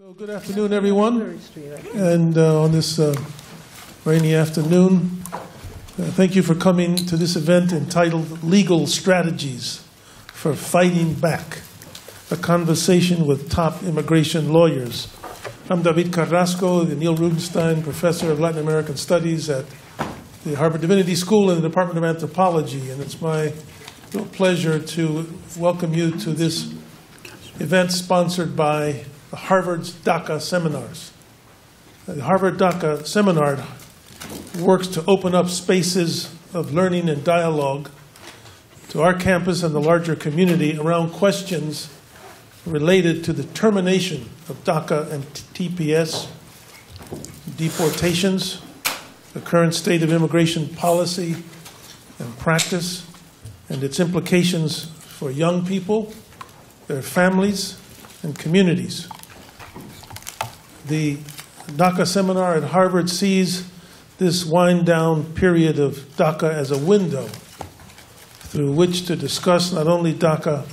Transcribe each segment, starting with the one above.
So good afternoon, everyone. And uh, on this uh, rainy afternoon, uh, thank you for coming to this event entitled Legal Strategies for Fighting Back, a conversation with top immigration lawyers. I'm David Carrasco, the Neil Rudenstine Professor of Latin American Studies at the Harvard Divinity School and the Department of Anthropology, and it's my real pleasure to welcome you to this event sponsored by the Harvard's DACA seminars. The Harvard DACA seminar works to open up spaces of learning and dialogue to our campus and the larger community around questions related to the termination of DACA and TPS, deportations, the current state of immigration policy and practice, and its implications for young people, their families, and communities. The DACA seminar at Harvard sees this wind down period of DACA as a window through which to discuss not only DACA,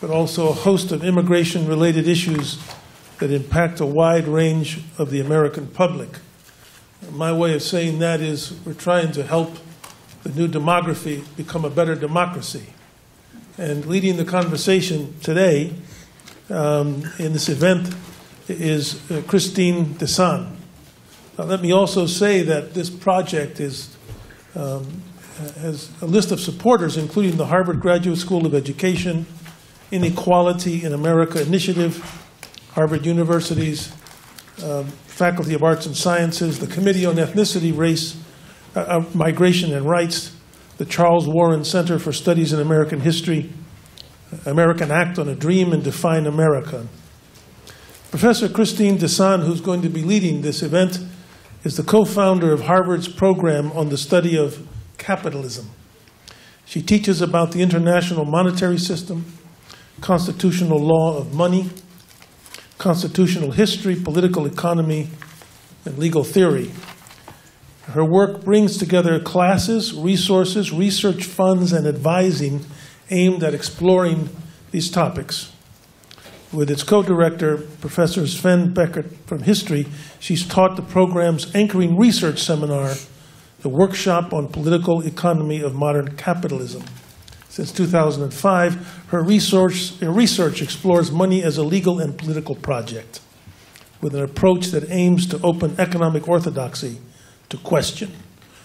but also a host of immigration related issues that impact a wide range of the American public. My way of saying that is we're trying to help the new demography become a better democracy. And leading the conversation today um, in this event is uh, Christine Desan. Now, let me also say that this project is, um, has a list of supporters, including the Harvard Graduate School of Education, Inequality in America Initiative, Harvard University's um, Faculty of Arts and Sciences, the Committee on Ethnicity, Race, uh, uh, Migration and Rights, the Charles Warren Center for Studies in American History, American Act on a Dream and Define America. Professor Christine Desan, who's going to be leading this event, is the co founder of Harvard's program on the study of capitalism. She teaches about the international monetary system, constitutional law of money, constitutional history, political economy, and legal theory. Her work brings together classes, resources, research funds, and advising aimed at exploring these topics. With its co director, Professor Sven Beckert from History, she's taught the program's anchoring research seminar, the Workshop on Political Economy of Modern Capitalism. Since 2005, her research, her research explores money as a legal and political project with an approach that aims to open economic orthodoxy to question,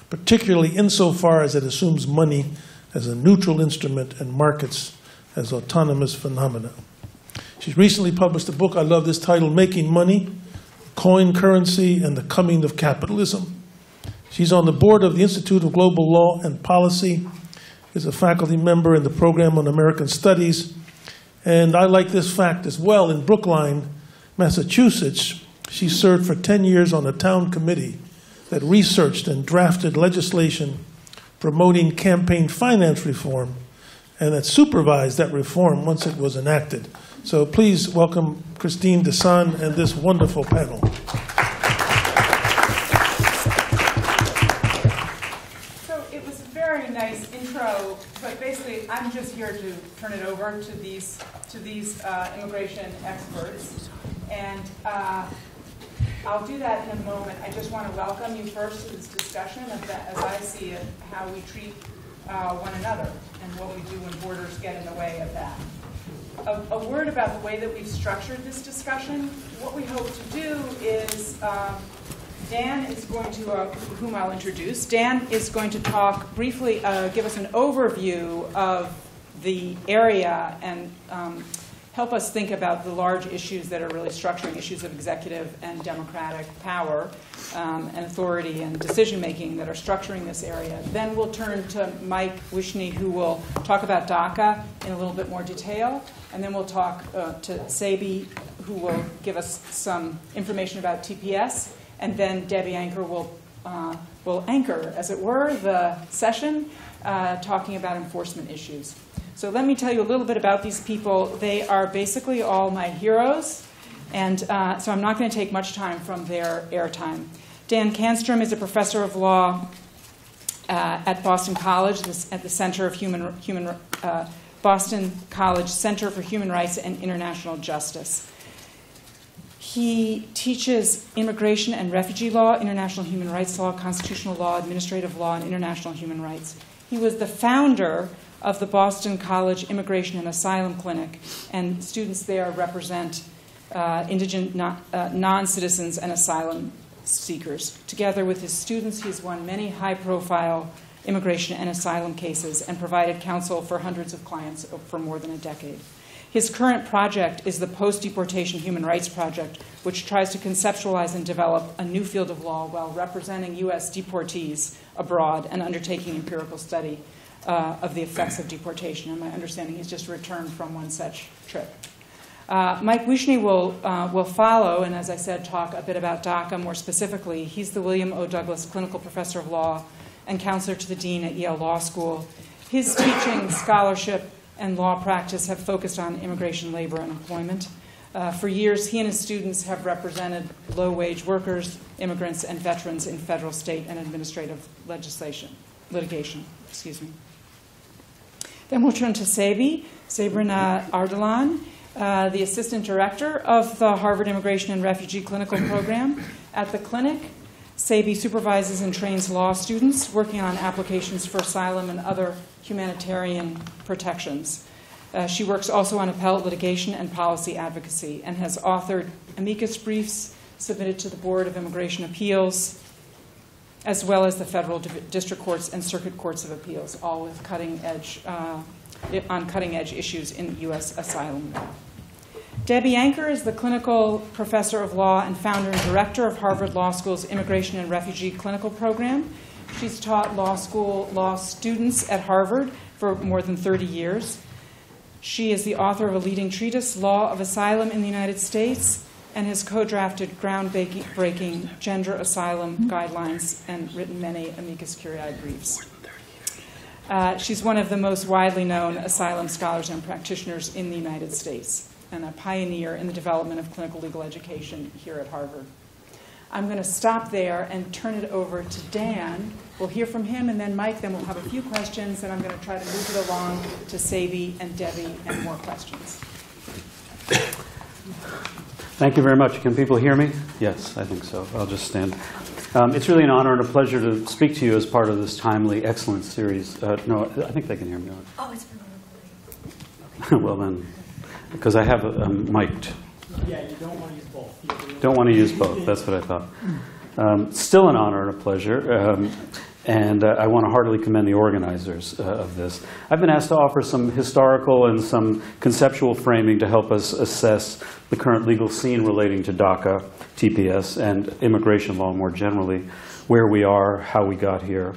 particularly insofar as it assumes money as a neutral instrument and markets as autonomous phenomena. She's recently published a book, I love this title, Making Money, Coin Currency and the Coming of Capitalism. She's on the board of the Institute of Global Law and Policy, is a faculty member in the program on American Studies, and I like this fact as well. In Brookline, Massachusetts, she served for 10 years on a town committee that researched and drafted legislation promoting campaign finance reform and that supervised that reform once it was enacted. So please welcome Christine Desan and this wonderful panel. So it was a very nice intro, but basically I'm just here to turn it over to these to these uh, immigration experts, and uh, I'll do that in a moment. I just want to welcome you first to this discussion of that, as I see it, how we treat uh, one another and what we do when borders get in the way of that. A, a, word about the way that we've structured this discussion. What we hope to do is um, Dan is going to, uh, whom I'll introduce, Dan is going to talk briefly, uh, give us an overview of the area and um, help us think about the large issues that are really structuring issues of executive and democratic power um, and authority and decision making that are structuring this area. Then we'll turn to Mike Wishnie, who will talk about DACA in a little bit more detail. And then we'll talk uh, to Sabi, who will give us some information about TPS. And then Debbie Anker will, uh, will anchor, as it were, the session, uh, talking about enforcement issues. So let me tell you a little bit about these people. They are basically all my heroes, and uh, so I'm not going to take much time from their airtime. Dan Kanstroom is a professor of law uh, at Boston College, at the Center of Human, Human uh, Boston College Center for Human Rights and International Justice. He teaches immigration and refugee law, international human rights law, constitutional law, administrative law, and international human rights. He was the founder of the Boston College Immigration and Asylum Clinic, and students there represent uh, indigent non- uh, non-citizens and asylum seekers. Together with his students, he has won many high-profile immigration and asylum cases and provided counsel for hundreds of clients for more than a decade. His current project is the Post Deportation Human Rights Project, which tries to conceptualize and develop a new field of law while representing U.S. deportees abroad and undertaking empirical study uh, of the effects of deportation. And my understanding, he's just returned from one such trip. Uh, Mike Wishnie will, uh, will follow, and as I said, talk a bit about DACA more specifically. He's the William O. Douglas Clinical Professor of Law and counselor to the Dean at Yale Law School. His teaching, scholarship, and law practice have focused on immigration, labor, and employment. Uh, for years, he and his students have represented low wage workers, immigrants, and veterans in federal, state, and administrative legislation, litigation. Excuse me. Then we'll turn to Sebi, Sabrineh Ardalan, uh, the assistant director of the Harvard Immigration and Refugee Clinical Program. At the clinic, Sebi supervises and trains law students working on applications for asylum and other humanitarian protections. Uh, she works also on appellate litigation and policy advocacy and has authored amicus briefs submitted to the Board of Immigration Appeals, as well as the federal district courts and circuit courts of appeals, all with cutting edge, uh, on cutting edge issues in U.S. asylum law. Debbie Anker is the clinical professor of law and founder and director of Harvard Law School's Immigration and Refugee Clinical Program. She's taught law school law students at Harvard for more than 30 years. She is the author of a leading treatise, Law of Asylum in the United States, and has co drafted groundbreaking gender asylum guidelines and written many amicus curiae briefs. Uh, she's one of the most widely known asylum scholars and practitioners in the United States and a pioneer in the development of clinical legal education here at Harvard. I'm going to stop there and turn it over to Dan. We'll hear from him and then Mike, then we'll have a few questions, and I'm going to try to move it along to Sabi and Debbie and more questions. Thank you very much. Can people hear me? Yes, I think so. I'll just stand. Um, it's really an honor and a pleasure to speak to you as part of this timely, excellent series. Uh, no, I think they can hear me. Oh, it's been recording. well, then, because I have a, um, mic'd. Yeah, you don't want to use both. You have to- Don't want to use both. That's what I thought. Um, still an honor and a pleasure. Um, and uh, I want to heartily commend the organizers uh, of this. I've been asked to offer some historical and some conceptual framing to help us assess the current legal scene relating to DACA, TPS, and immigration law more generally, where we are, how we got here,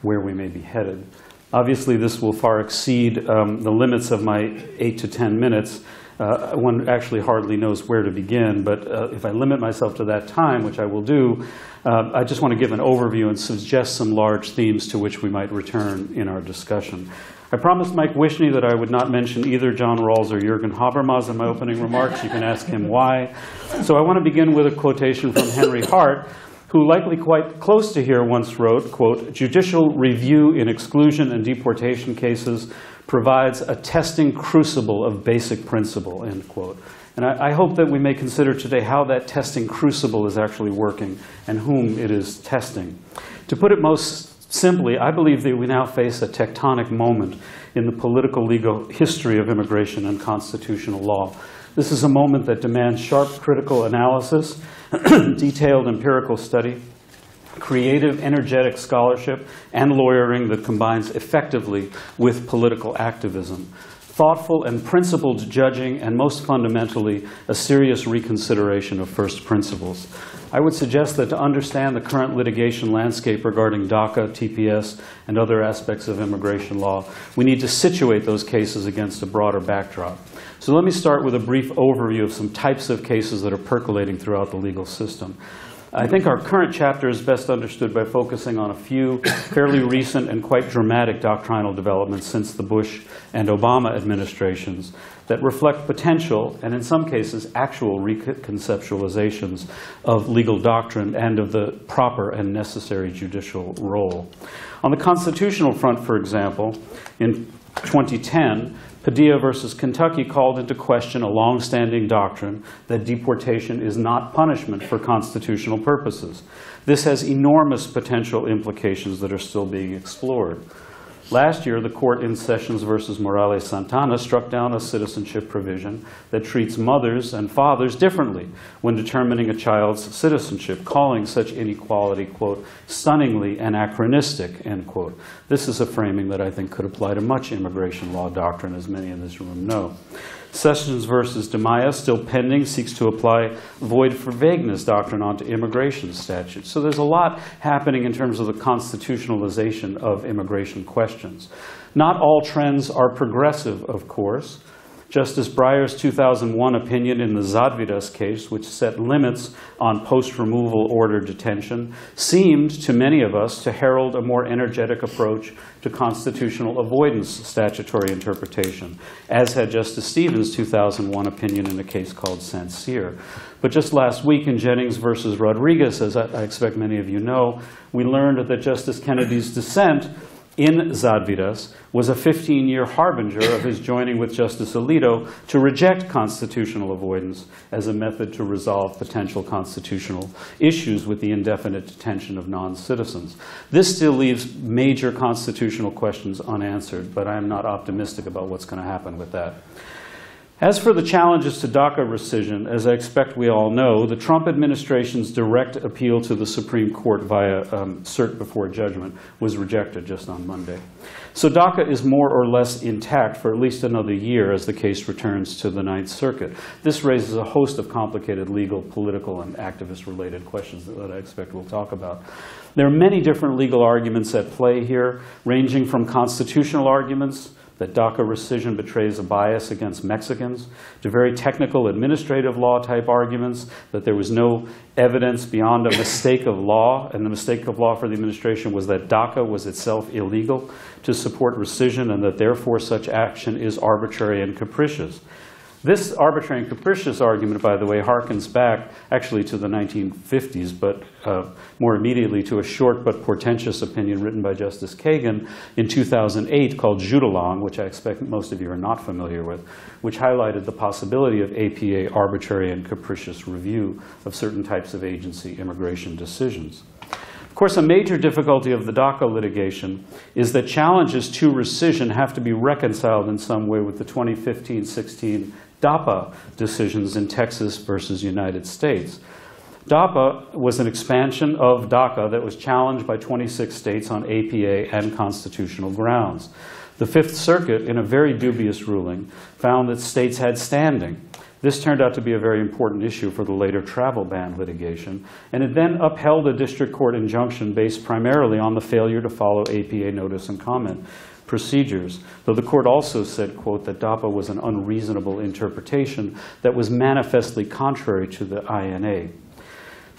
where we may be headed. Obviously, this will far exceed um, the limits of my eight to 10 minutes. Uh, one actually hardly knows where to begin, but uh, if I limit myself to that time, which I will do, uh, I just want to give an overview and suggest some large themes to which we might return in our discussion. I promised Mike Wishnie that I would not mention either John Rawls or Jürgen Habermas in my opening remarks. You can ask him why. So I want to begin with a quotation from Henry Hart, who likely quite close to here once wrote, quote, judicial review in exclusion and deportation cases provides a testing crucible of basic principle, end quote. And I, I, hope that we may consider today how that testing crucible is actually working and whom it is testing. To put it most simply, I believe that we now face a tectonic moment in the political legal history of immigration and constitutional law. This is a moment that demands sharp critical analysis, detailed empirical study, creative, energetic scholarship, and lawyering that combines effectively with political activism, thoughtful and principled judging, and most fundamentally, a serious reconsideration of first principles. I would suggest that to understand the current litigation landscape regarding DACA, TPS, and other aspects of immigration law, we need to situate those cases against a broader backdrop. So let me start with a brief overview of some types of cases that are percolating throughout the legal system. I think our current chapter is best understood by focusing on a few fairly recent and quite dramatic doctrinal developments since the Bush and Obama administrations that reflect potential and, in some cases, actual reconceptualizations of legal doctrine and of the proper and necessary judicial role. On the constitutional front, for example, in 2010, Padilla versus Kentucky called into question a longstanding doctrine that deportation is not punishment for constitutional purposes. This has enormous potential implications that are still being explored. Last year, the court in Sessions versus Morales Santana struck down a citizenship provision that treats mothers and fathers differently when determining a child's citizenship, calling such inequality, quote, stunningly anachronistic, end quote. This is a framing that I think could apply to much immigration law doctrine, as many in this room know. Sessions versus Dimaya, still pending, seeks to apply void for vagueness doctrine onto immigration statutes. So there's a lot happening in terms of the constitutionalization of immigration questions. Not all trends are progressive, of course. Justice Breyer's 2001 opinion in the Zadvydas case, which set limits on post removal order detention, seemed to many of us to herald a more energetic approach to constitutional avoidance statutory interpretation, as had Justice Stevens' 2001 opinion in a case called. Cyr. But just last week in Jennings versus Rodriguez, as I expect many of you know, we learned that Justice Kennedy's dissent in Zadvydas was a 15 year harbinger of his joining with Justice Alito to reject constitutional avoidance as a method to resolve potential constitutional issues with the indefinite detention of non citizens. This still leaves major constitutional questions unanswered, but I am not optimistic about what's going to happen with that. As for the challenges to DACA rescission, as I expect we all know, the Trump administration's direct appeal to the Supreme Court via um, cert before judgment was rejected just on Monday. So DACA is more or less intact for at least another year as the case returns to the Ninth Circuit. This raises a host of complicated legal, political, and activist related questions that I expect we'll talk about. There are many different legal arguments at play here, ranging from constitutional arguments that DACA rescission betrays a bias against Mexicans, to very technical administrative law type arguments that there was no evidence beyond a mistake of law, and the mistake of law for the administration was that DACA was itself illegal to support rescission, and that therefore such action is arbitrary and capricious. This arbitrary and capricious argument, by the way, harkens back actually to the 1950s, but uh, more immediately to a short but portentous opinion written by Justice Kagan in 2008 called Judulang, which I expect most of you are not familiar with, which highlighted the possibility of APA arbitrary and capricious review of certain types of agency immigration decisions. Of course, a major difficulty of the DACA litigation is that challenges to rescission have to be reconciled in some way with the 2015 16 DAPA decisions in Texas versus United States. DAPA was an expansion of DACA that was challenged by 26 states on APA and constitutional grounds. The Fifth Circuit, in a very dubious ruling, found that states had standing. This turned out to be a very important issue for the later travel ban litigation, and it then upheld a district court injunction based primarily on the failure to follow APA notice and comment procedures, though the court also said, quote, that DAPA was an unreasonable interpretation that was manifestly contrary to the INA.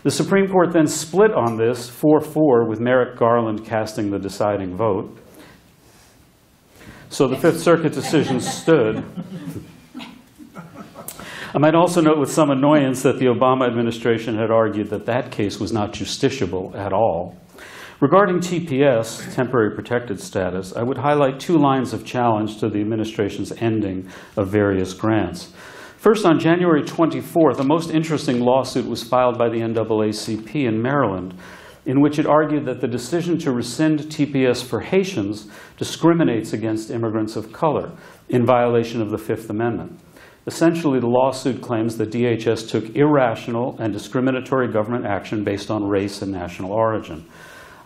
The Supreme Court then split on this 4 4 with Merrick Garland casting the deciding vote. So the Fifth Circuit decision stood. I might also note with some annoyance that the Obama administration had argued that that case was not justiciable at all. Regarding TPS, temporary protected status, I would highlight two lines of challenge to the administration's ending of various grants. First, on January 24th, a most interesting lawsuit was filed by the NAACP in Maryland, in which it argued that the decision to rescind TPS for Haitians discriminates against immigrants of color in violation of the Fifth Amendment. Essentially, the lawsuit claims that DHS took irrational and discriminatory government action based on race and national origin.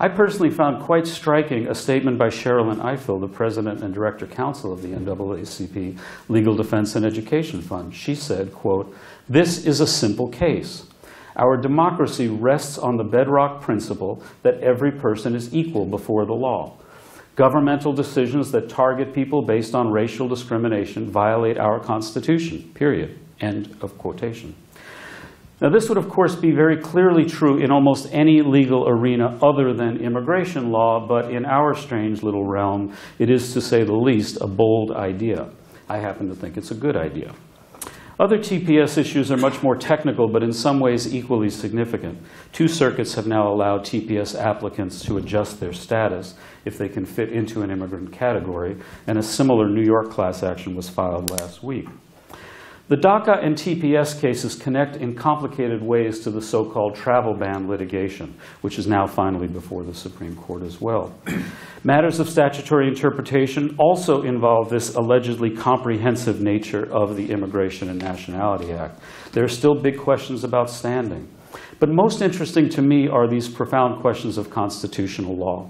I personally found quite striking a statement by Sherrilyn Ifill, the president and director counsel of the NAACP Legal Defense and Education Fund. She said, quote, this is a simple case. Our democracy rests on the bedrock principle that every person is equal before the law. Governmental decisions that target people based on racial discrimination violate our Constitution, period. End of quotation. Now, this would, of course, be very clearly true in almost any legal arena other than immigration law, but in our strange little realm, it is, to say the least, a bold idea. I happen to think it's a good idea. Other TPS issues are much more technical, but in some ways equally significant. Two circuits have now allowed TPS applicants to adjust their status if they can fit into an immigrant category, and a similar New York class action was filed last week. The DACA and TPS cases connect in complicated ways to the so-called travel ban litigation, which is now finally before the Supreme Court as well. Matters of statutory interpretation also involve this allegedly comprehensive nature of the Immigration and Nationality Act. There are still big questions about standing. But most interesting to me are these profound questions of constitutional law.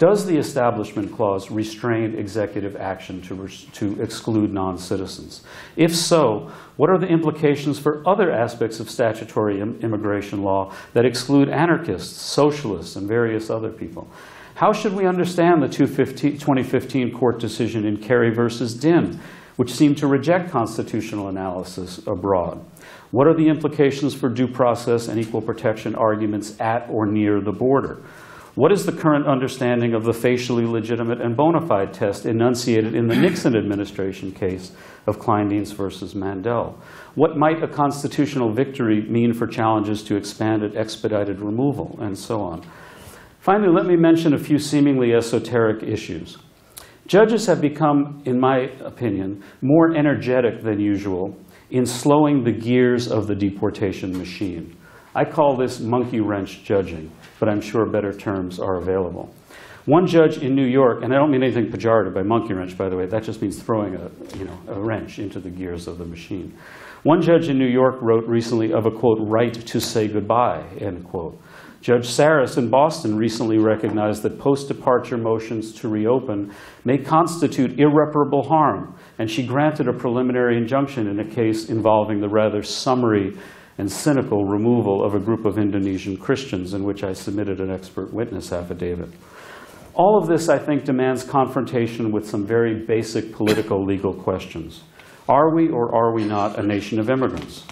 Does the Establishment Clause restrain executive action to, to exclude non-citizens? If so, what are the implications for other aspects of statutory im- immigration law that exclude anarchists, socialists, and various other people? How should we understand the 2015 court decision in Kerry versus Din, which seemed to reject constitutional analysis abroad? What are the implications for due process and equal protection arguments at or near the border? What is the current understanding of the facially legitimate and bona fide test enunciated in the Nixon administration case of Kleindienst versus Mandel? What might a constitutional victory mean for challenges to expanded expedited removal, and so on? Finally, let me mention a few seemingly esoteric issues. Judges have become, in my opinion, more energetic than usual in slowing the gears of the deportation machine. I call this monkey wrench judging, but I'm sure better terms are available. One judge in New York, and I don't mean anything pejorative by monkey wrench, by the way, that just means throwing a, you know, a wrench into the gears of the machine. One judge in New York wrote recently of a quote, right to say goodbye, end quote. Judge Saris in Boston recently recognized that post departure motions to reopen may constitute irreparable harm, and she granted a preliminary injunction in a case involving the rather summary and cynical removal of a group of Indonesian Christians, in which I submitted an expert witness affidavit. All of this, I think, demands confrontation with some very basic political legal questions. Are we or are we not a nation of immigrants?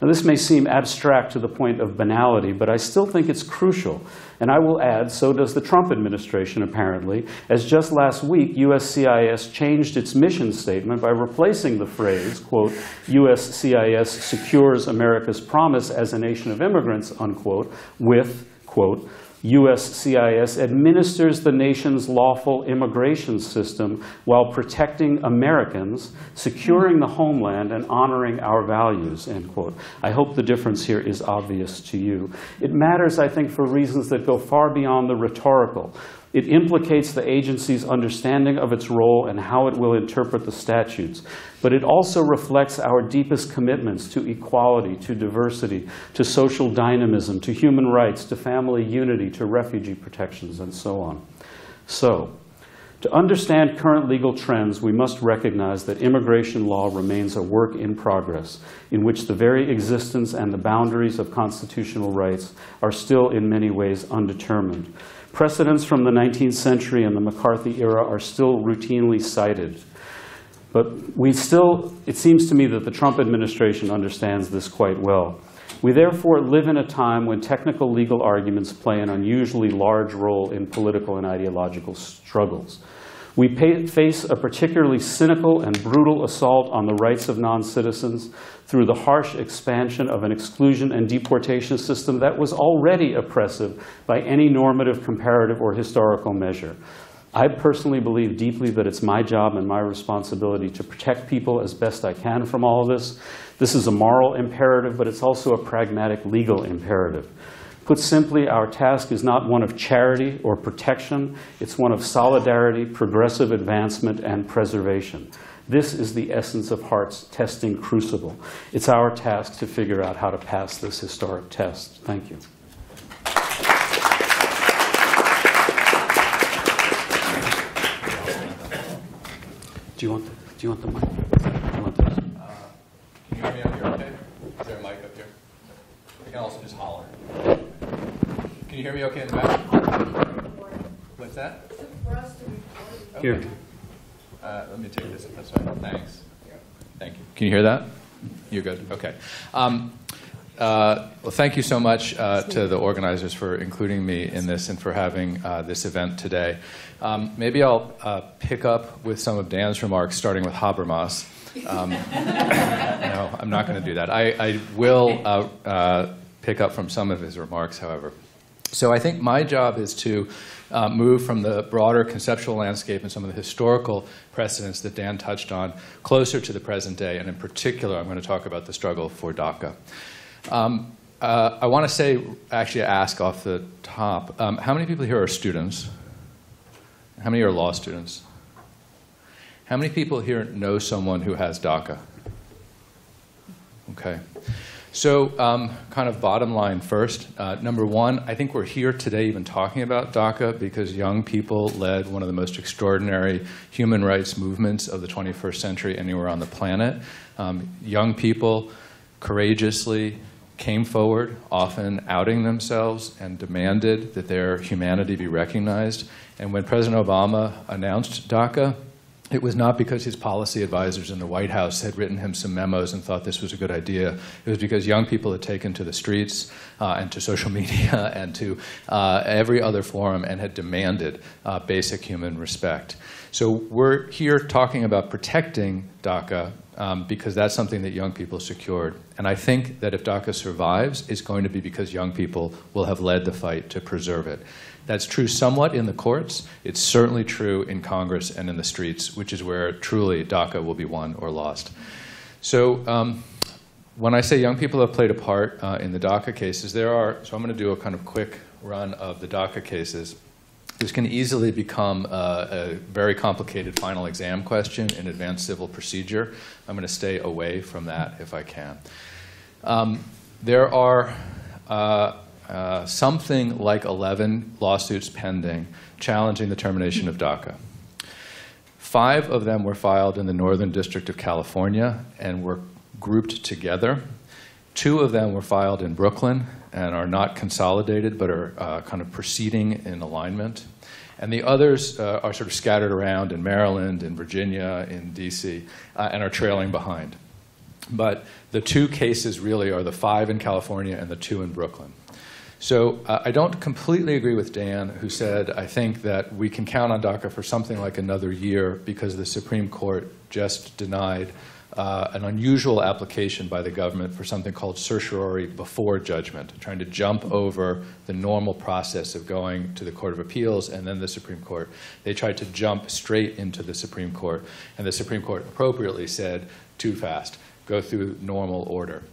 Now, this may seem abstract to the point of banality, but I still think it's crucial. And I will add, so does the Trump administration, apparently, as just last week, USCIS changed its mission statement by replacing the phrase, quote, USCIS secures America's promise as a nation of immigrants, unquote, with, quote, USCIS administers the nation's lawful immigration system while protecting Americans, securing the homeland, and honoring our values, end quote. I hope the difference here is obvious to you. It matters, I think, for reasons that go far beyond the rhetorical. It implicates the agency's understanding of its role and how it will interpret the statutes. But it also reflects our deepest commitments to equality, to diversity, to social dynamism, to human rights, to family unity, to refugee protections, and so on. So, to understand current legal trends, we must recognize that immigration law remains a work in progress, in which the very existence and the boundaries of constitutional rights are still in many ways undetermined. Precedents from the 19th century and the McCarthy era are still routinely cited. But we still, it seems to me that the Trump administration understands this quite well. We therefore live in a time when technical legal arguments play an unusually large role in political and ideological struggles. We pay, face a particularly cynical and brutal assault on the rights of non citizens through the harsh expansion of an exclusion and deportation system that was already oppressive by any normative, comparative, or historical measure. I personally believe deeply that it's my job and my responsibility to protect people as best I can from all of this. This is a moral imperative, but it's also a pragmatic legal imperative. Put simply, our task is not one of charity or protection, it's one of solidarity, progressive advancement, and preservation. This is the essence of Hart's testing crucible. It's our task to figure out how to pass this historic test. Thank you. Do you want the, do you want the mic? Do you want this? Can you hear me up here okay? Is there a mic up here? I can also just holler. Can you hear me okay in the back? What's that? Here. Uh, let me take this if that's all right. Thanks. Thank you. Can you hear that? You're good. Okay. Um, uh, well, thank you so much uh, to the organizers for including me in this and for having uh, this event today. Um, maybe I'll uh, pick up with some of Dan's remarks, starting with Habermas. Um, no, I'm not going to do that. I, I will uh, uh, pick up from some of his remarks, however. So I think my job is to uh, move from the broader conceptual landscape and some of the historical precedents that Dan touched on closer to the present day, and in particular, I'm going to talk about the struggle for DACA. Um, uh, I want to say, actually, ask off the top, um, how many people here are students? How many are law students? How many people here know someone who has DACA? Okay. So, um, kind of bottom line first. Uh, number one, I think we're here today even talking about DACA because young people led one of the most extraordinary human rights movements of the 21st century anywhere on the planet. Um, young people courageously came forward, often outing themselves, and demanded that their humanity be recognized. And when President Obama announced DACA, it was not because his policy advisors in the White House had written him some memos and thought this was a good idea. It was because young people had taken to the streets uh, and to social media and to uh, every other forum and had demanded uh, basic human respect. So we're here talking about protecting DACA um, because that's something that young people secured. And I think that if DACA survives, it's going to be because young people will have led the fight to preserve it. That's true somewhat in the courts. It's certainly true in Congress and in the streets, which is where truly DACA will be won or lost. So um, when I say young people have played a part uh, in the DACA cases, there are, so I'm going to do a kind of quick run of the DACA cases. This can easily become uh, a very complicated final exam question in advanced civil procedure. I'm going to stay away from that if I can. Um, there are uh, uh, something like 11 lawsuits pending challenging the termination of DACA. Five of them were filed in the Northern District of California and were grouped together. Two of them were filed in Brooklyn and are not consolidated but are uh, kind of proceeding in alignment. And the others uh, are sort of scattered around in Maryland, in Virginia, in DC, uh, and are trailing behind. But the two cases really are the five in California and the two in Brooklyn. So uh, I don't completely agree with Dan, who said, I think that we can count on DACA for something like another year because the Supreme Court just denied uh, an unusual application by the government for something called certiorari before judgment, trying to jump over the normal process of going to the Court of Appeals and then the Supreme Court. They tried to jump straight into the Supreme Court, and the Supreme Court appropriately said, too fast, go through normal order.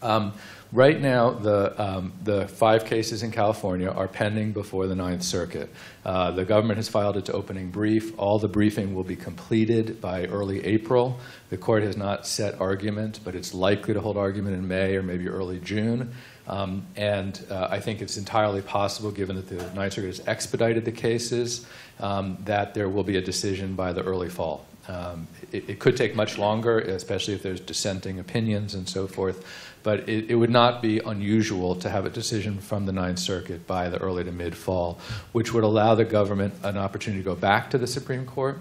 Um, Right now, the, um, the five cases in California are pending before the Ninth Circuit. Uh, the government has filed its opening brief. All the briefing will be completed by early April. The court has not set argument, but it's likely to hold argument in May or maybe early June. Um, and uh, I think it's entirely possible, given that the Ninth Circuit has expedited the cases, um, that there will be a decision by the early fall. Um, it, it, could take much longer, especially if there's dissenting opinions and so forth. But it, it, would not be unusual to have a decision from the Ninth Circuit by the early to mid fall, which would allow the government an opportunity to go back to the Supreme Court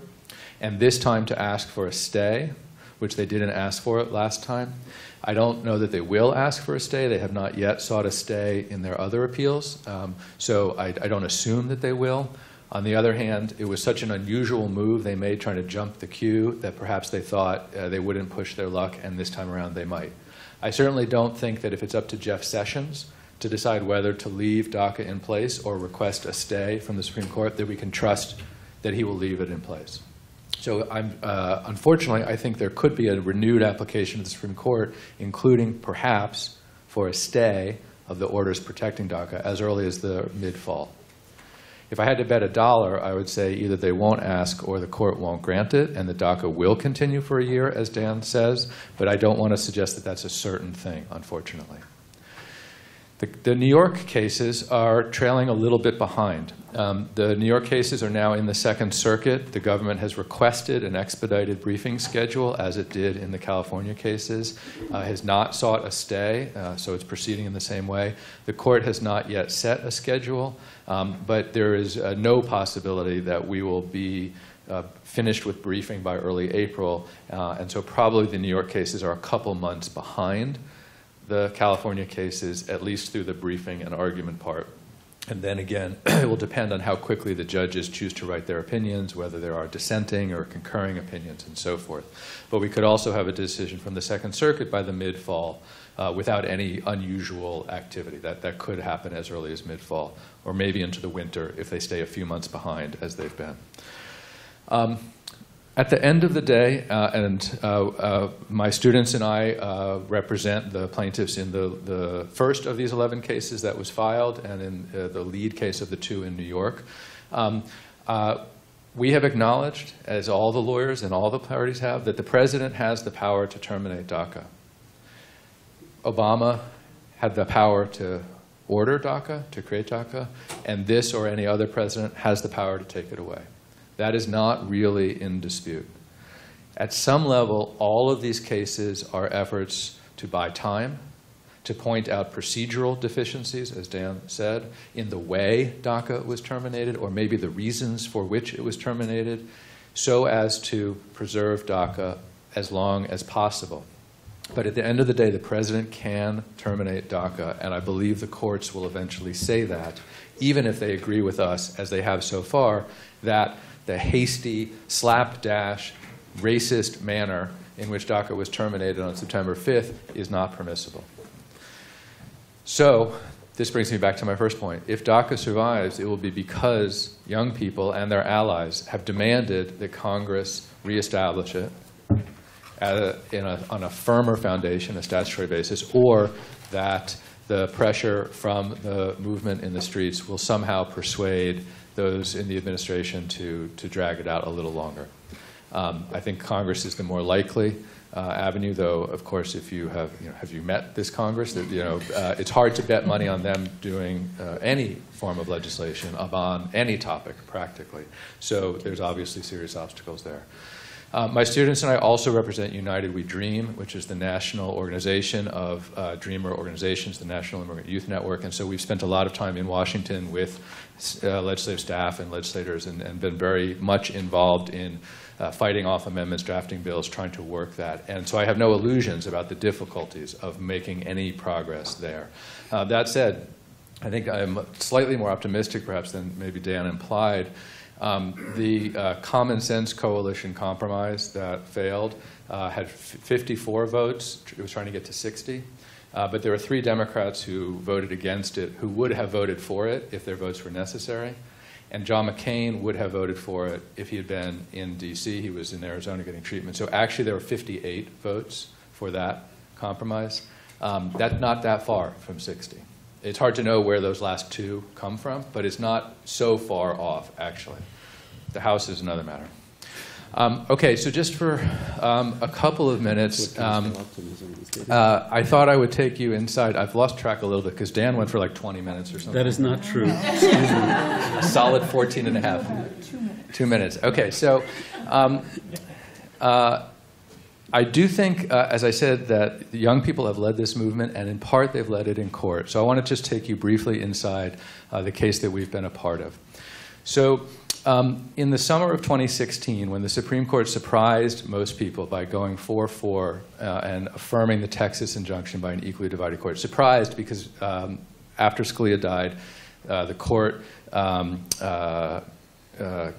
and this time to ask for a stay, which they didn't ask for last time. I don't know that they will ask for a stay. They have not yet sought a stay in their other appeals, um, so I, I don't assume that they will. On the other hand, it was such an unusual move they made trying to jump the queue that perhaps they thought uh, they wouldn't push their luck, and this time around they might. I certainly don't think that if it's up to Jeff Sessions to decide whether to leave DACA in place or request a stay from the Supreme Court, that we can trust that he will leave it in place. So I'm, uh, unfortunately, I think there could be a renewed application to the Supreme Court, including perhaps for a stay of the orders protecting DACA as early as the mid-fall. If I had to bet a dollar, I would say either they won't ask or the court won't grant it, and the DACA will continue for a year, as Dan says, but I don't want to suggest that that's a certain thing, unfortunately. The, the New York cases are trailing a little bit behind. Um, the New York cases are now in the Second Circuit. The government has requested an expedited briefing schedule, as it did in the California cases, uh, has not sought a stay, uh, so it's proceeding in the same way. The court has not yet set a schedule, um, but there is uh, no possibility that we will be uh, finished with briefing by early April, uh, and so probably the New York cases are a couple months behind the California cases, at least through the briefing and argument part. And then again, it will depend on how quickly the judges choose to write their opinions, whether there are dissenting or concurring opinions, and so forth. But we could also have a decision from the Second Circuit by the mid fall uh, without any unusual activity. That, that could happen as early as mid fall, or maybe into the winter if they stay a few months behind, as they've been. Um, at the end of the day, uh, and uh, uh, my students and I uh, represent the plaintiffs in the, the first of these 11 cases that was filed and in uh, the lead case of the two in New York. Um, uh, we have acknowledged, as all the lawyers and all the parties have, that the president has the power to terminate DACA. Obama had the power to order DACA, to create DACA, and this or any other president has the power to take it away. That is not really in dispute. At some level, all of these cases are efforts to buy time, to point out procedural deficiencies, as Dan said, in the way DACA was terminated, or maybe the reasons for which it was terminated, so as to preserve DACA as long as possible. But at the end of the day, the president can terminate DACA, and I believe the courts will eventually say that, even if they agree with us, as they have so far, that the hasty, slapdash, racist manner in which DACA was terminated on September 5th is not permissible. So, this brings me back to my first point. If DACA survives, it will be because young people and their allies have demanded that Congress reestablish it a, a, on a firmer foundation, a statutory basis, or that the pressure from the movement in the streets will somehow persuade those in the administration to, to drag it out a little longer. Um, I think Congress is the more likely uh, avenue, though, of course, if you have, you know, have you met this Congress? That, you know, uh, it's hard to bet money on them doing uh, any form of legislation on any topic, practically. So there's obviously serious obstacles there. Uh, my students and I also represent United We Dream, which is the national organization of uh, dreamer organizations, the National Immigrant Youth Network. And so we've spent a lot of time in Washington with uh, legislative staff and legislators and, and, been very much involved in uh, fighting off amendments, drafting bills, trying to work that. And so I have no illusions about the difficulties of making any progress there. Uh, that said, I think I'm slightly more optimistic perhaps than maybe Dan implied um, the uh, Common Sense Coalition compromise that failed uh, had 54 votes. It was trying to get to 60. Uh, but there were three Democrats who voted against it who would have voted for it if their votes were necessary. And John McCain would have voted for it if he had been in D.C. He was in Arizona getting treatment. So actually, there were 58 votes for that compromise. Um, that's not that far from 60. It's hard to know where those last two come from, but it's not so far off, actually. The House is another matter. Um, okay, so just for um, a couple of minutes, um, uh, I thought I would take you inside. I've lost track a little bit because Dan went for like 20 minutes or something. That is not true. Solid 14 and a half. Two minutes. Two minutes. Okay, so um, uh, I do think, uh, as I said, that young people have led this movement, and in part they've led it in court. So I want to just take you briefly inside uh, the case that we've been a part of. So um, in the summer of 2016, when the Supreme Court surprised most people by going 4 4 uh, and affirming the Texas injunction by an equally divided court, surprised because um, after Scalia died, uh, the court um, uh, uh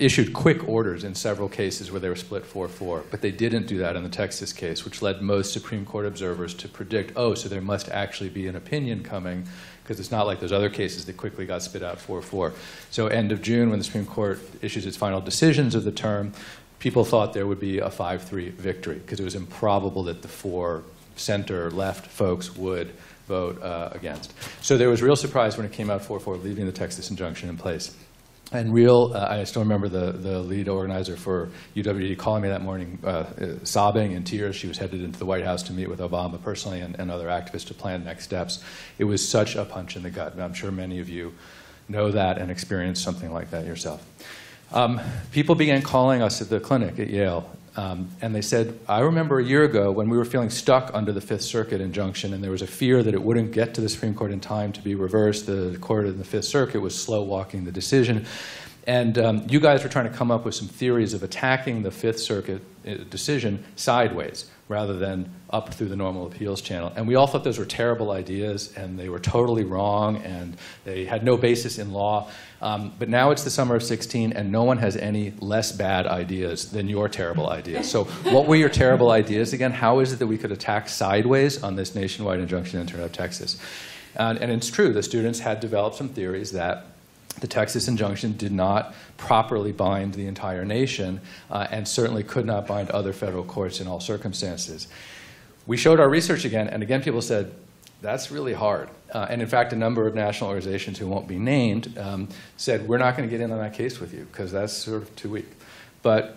issued quick orders in several cases where they were split 4-4, but they didn't do that in the Texas case, which led most Supreme Court observers to predict, oh, so there must actually be an opinion coming, because it's not like those other cases that quickly got spit out 4-4. So end of June, when the Supreme Court issues its final decisions of the term, people thought there would be a 5-3 victory, because it was improbable that the four center-left folks would vote uh, against. So there was real surprise when it came out 4-4, leaving the Texas injunction in place. And real, uh, I still remember the, the lead organizer for UWD calling me that morning, uh, uh, sobbing in tears. She was headed into the White House to meet with Obama personally and, and other activists to plan next steps. It was such a punch in the gut. And I'm sure many of you know that and experienced something like that yourself. Um, people began calling us at the clinic at Yale um, and they said, I remember a year ago when we were feeling stuck under the Fifth Circuit injunction, and there was a fear that it wouldn't get to the Supreme Court in time to be reversed. The court in the Fifth Circuit was slow walking the decision. And um, you guys were trying to come up with some theories of attacking the Fifth Circuit uh, decision sideways, rather than up through the normal appeals channel. And we all thought those were terrible ideas, and they were totally wrong, and they had no basis in law. Um, but now it's the summer of 16, and no one has any less bad ideas than your terrible ideas. So, what were your terrible ideas again? How is it that we could attack sideways on this nationwide injunction in Internet of Texas? And, and it's true, the students had developed some theories that the Texas injunction did not properly bind the entire nation uh, and certainly could not bind other federal courts in all circumstances. We showed our research again, and again, people said, that's really hard. Uh, and in fact, a number of national organizations who won't be named um, said, we're not going to get in on that case with you because that's sort of too weak. But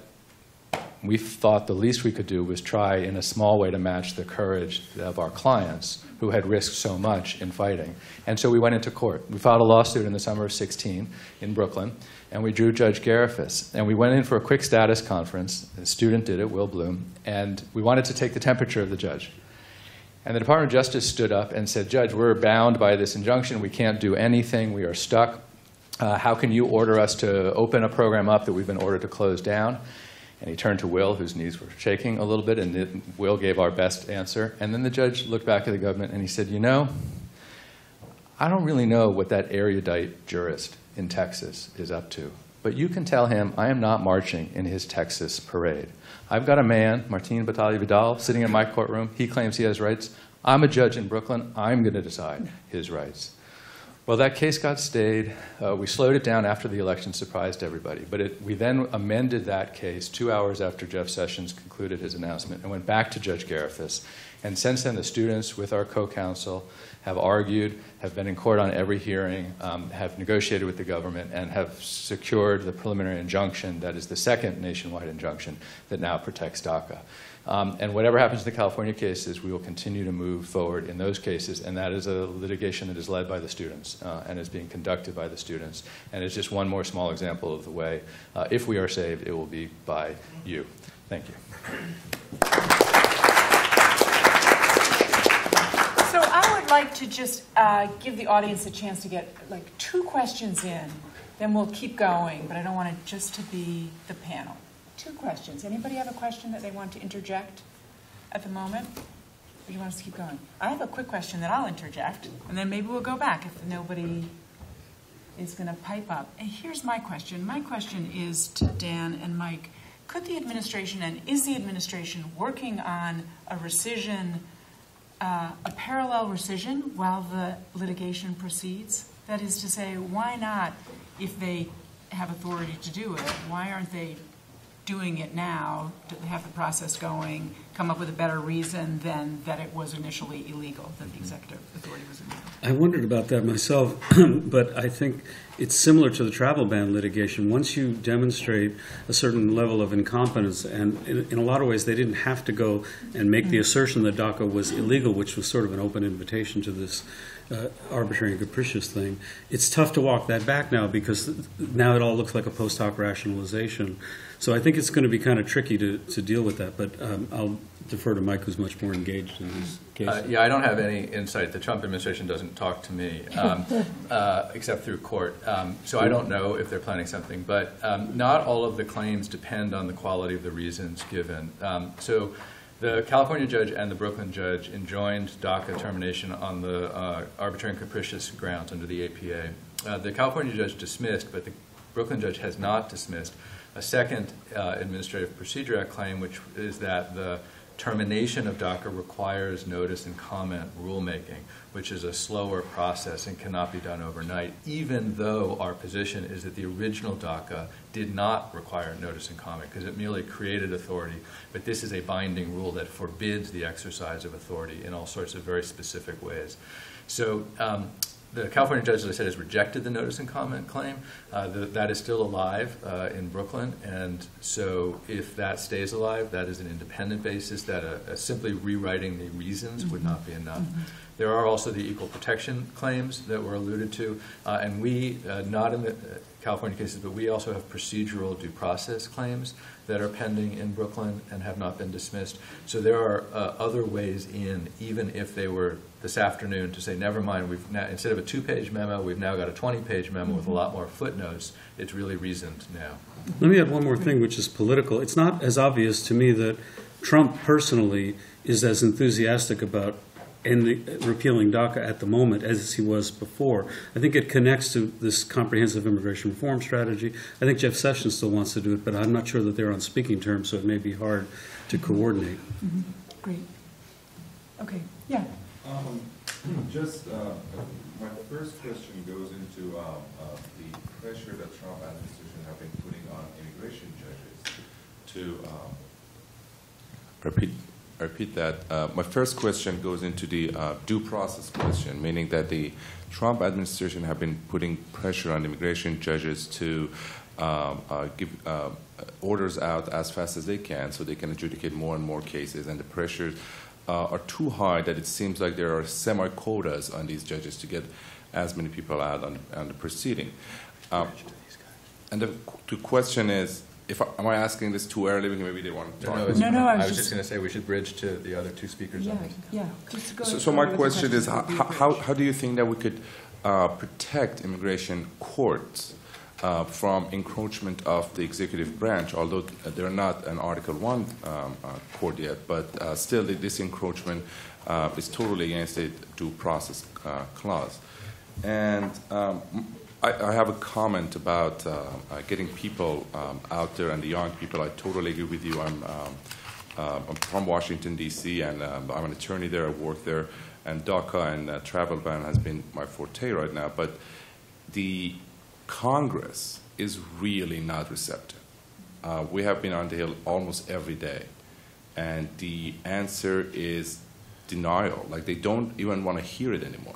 we thought the least we could do was try in a small way to match the courage of our clients who had risked so much in fighting. And so we went into court. We filed a lawsuit in the summer of 16 in Brooklyn, and we drew Judge Garaufis. And we went in for a quick status conference. The student did it, Will Bloom, and we wanted to take the temperature of the judge. And the Department of Justice stood up and said, Judge, we're bound by this injunction. We can't do anything. We are stuck. Uh, how can you order us to open a program up that we've been ordered to close down? And he turned to Will, whose knees were shaking a little bit, and Will gave our best answer. And then the judge looked back at the government and he said, You know, I don't really know what that erudite jurist in Texas is up to, but you can tell him I am not marching in his Texas parade. I've got a man, Martin Batalla Vidal, sitting in my courtroom. He claims he has rights. I'm a judge in Brooklyn. I'm going to decide his rights. Well, that case got stayed. Uh, we slowed it down after the election, surprised everybody. But it, we then amended that case two hours after Jeff Sessions concluded his announcement and went back to Judge Garaufis. And since then, the students, with our co counsel, have argued, have been in court on every hearing, um, have negotiated with the government, and have secured the preliminary injunction that is the second nationwide injunction that now protects DACA. Um, and whatever happens in the California cases, we will continue to move forward in those cases. And that is a litigation that is led by the students uh, and is being conducted by the students. And it's just one more small example of the way, uh, if we are saved, it will be by you. Thank you. So I would like to just uh, give the audience a chance to get like two questions in, then we'll keep going, but I don't want it just to be the panel. Two questions. Anybody have a question that they want to interject at the moment? Or you want us to keep going? I have a quick question that I'll interject, and then maybe we'll go back if nobody is going to pipe up. And here's my question. My question is to Dan and Mike. Could the administration and is the administration working on a rescission, uh, a parallel rescission while the litigation proceeds? That is to say, why not, if they have authority to do it, why aren't they doing it now, to have the process going, come up with a better reason than that it was initially illegal, that the mm-hmm. executive authority was illegal? I wondered about that myself, but I think it's similar to the travel ban litigation. Once you demonstrate a certain level of incompetence, and in, in a lot of ways they didn't have to go and make the mm-hmm. assertion that DACA was illegal, which was sort of an open invitation to this uh, arbitrary and capricious thing. It's tough to walk that back now because now it all looks like a post hoc rationalization. So I think it's going to be kind of tricky to, to deal with that, but um, I'll defer to Mike, who's much more engaged in this case. Uh, yeah, I don't have any insight. The Trump administration doesn't talk to me, um, uh, except through court. Um, so I don't know if they're planning something. But um, not all of the claims depend on the quality of the reasons given. Um, so the California judge and the Brooklyn judge enjoined DACA termination on the uh, arbitrary and capricious grounds under the APA. Uh, the California judge dismissed, but the Brooklyn judge has not dismissed a second uh, Administrative Procedure Act claim, which is that the termination of DACA requires notice and comment rulemaking, which is a slower process and cannot be done overnight, even though our position is that the original DACA did not require notice and comment because it merely created authority. But this is a binding rule that forbids the exercise of authority in all sorts of very specific ways. So um, the California judge, as I said, has rejected the notice and comment claim. Uh, the, that is still alive uh, in Brooklyn, and so if that stays alive, that is an independent basis. That a, a simply rewriting the reasons would not be enough. Mm-hmm. There are also the equal protection claims that were alluded to, uh, and we, uh, not in the uh, California cases, but we also have procedural due process claims that are pending in Brooklyn and have not been dismissed. So there are uh, other ways in, even if they were this afternoon, to say, never mind, we've now, instead of a two-page memo, we've now got a 20-page memo with a lot more footnotes. It's really reasoned now. Let me add one more thing, which is political. It's not as obvious to me that Trump personally is as enthusiastic about ending, repealing DACA at the moment as he was before. I think it connects to this comprehensive immigration reform strategy. I think Jeff Sessions still wants to do it, but I'm not sure that they're on speaking terms, so it may be hard to coordinate. Great. Okay, yeah. Um, Just, uh, my first question goes into um, uh, the pressure that Trump administration have been putting on immigration judges to, um, repeat, repeat that. Uh, My first question goes into the uh, due process question, meaning that the Trump administration have been putting pressure on immigration judges to um, uh, give uh, orders out as fast as they can so they can adjudicate more and more cases, and the pressures uh, are too high that it seems like there are semi-quotas on these judges to get as many people out on, on the proceeding. Um, and the, the question is, if I, am I asking this too early? Because maybe they want to talk. it's- No, no, I was was just- just going to say, we should bridge to the other two speakers Yeah, on this. yeah. Just go So, so my ahead question is, how, questions. It'll be how, how do you think that we could uh, protect immigration courts uh, from encroachment of the executive branch, although they're not an Article One um, uh, court yet, but uh, still this encroachment uh, is totally against the due process uh, clause. And um, I, I have a comment about uh, uh, getting people um, out there and the young people. I totally agree with you. I'm, um, uh, I'm from Washington, D.C., and um, I'm an attorney there. I work there. And DACA and uh, travel ban has been my forte right now. But the Congress is really not receptive. Uh, we have been on the Hill almost every day, and the answer is denial. Like they don't even want to hear it anymore.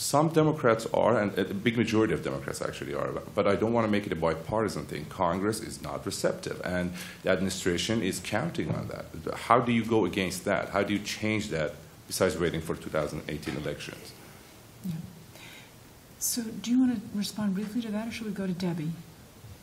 Some Democrats are, and a big majority of Democrats actually are, but I don't want to make it a bipartisan thing. Congress is not receptive, and the administration is counting on that. How do you go against that? How do you change that besides waiting for 2018 elections? So do you want to respond briefly to that, or should we go to Debbie?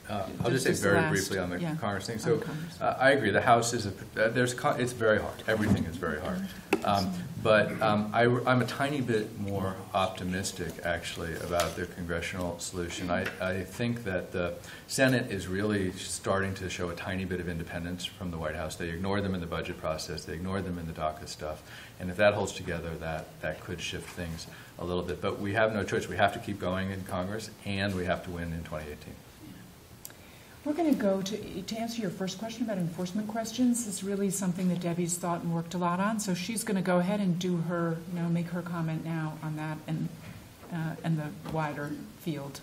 Uh, I'll just say very last, briefly on the yeah, Congress thing. So Congress. uh, I agree, the House is, a uh, there's, it's very hard. Everything is very hard. Um, But um, I, I'm a tiny bit more optimistic, actually, about the congressional solution. I, I think that the Senate is really starting to show a tiny bit of independence from the White House. They ignored them in the budget process, they ignored them in the DACA stuff. And if that holds together, that, that could shift things a little bit. But we have no choice. We have to keep going in Congress, and we have to win in 2018. We're going to go to, to answer your first question about enforcement questions, is really something that Debbie's thought and worked a lot on. So she's going to go ahead and do her, you know, make her comment now on that and, uh, and the wider field.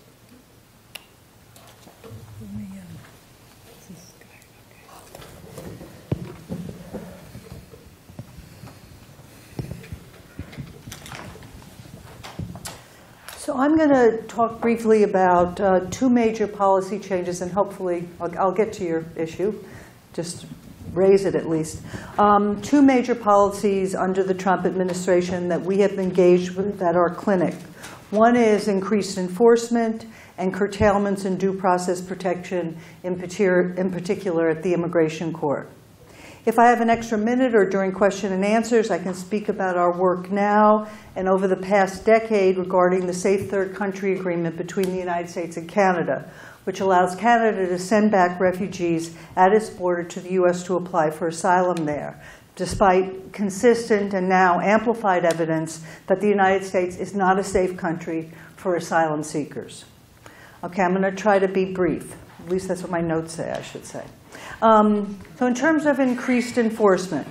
So I'm going to talk briefly about uh, two major policy changes, and hopefully I'll, I'll get to your issue, just raise it at least. Um, two major policies under the Trump administration that we have engaged with at our clinic. One is increased enforcement and curtailments in due process protection, in, in particular at the immigration court. If I have an extra minute or during question and answers, I can speak about our work now and over the past decade regarding the Safe Third Country Agreement between the United States and Canada, which allows Canada to send back refugees at its border to the U.S. to apply for asylum there, despite consistent and now amplified evidence that the United States is not a safe country for asylum seekers. Okay, I'm going to try to be brief. At least that's what my notes say, I should say. Um, so, in terms of increased enforcement,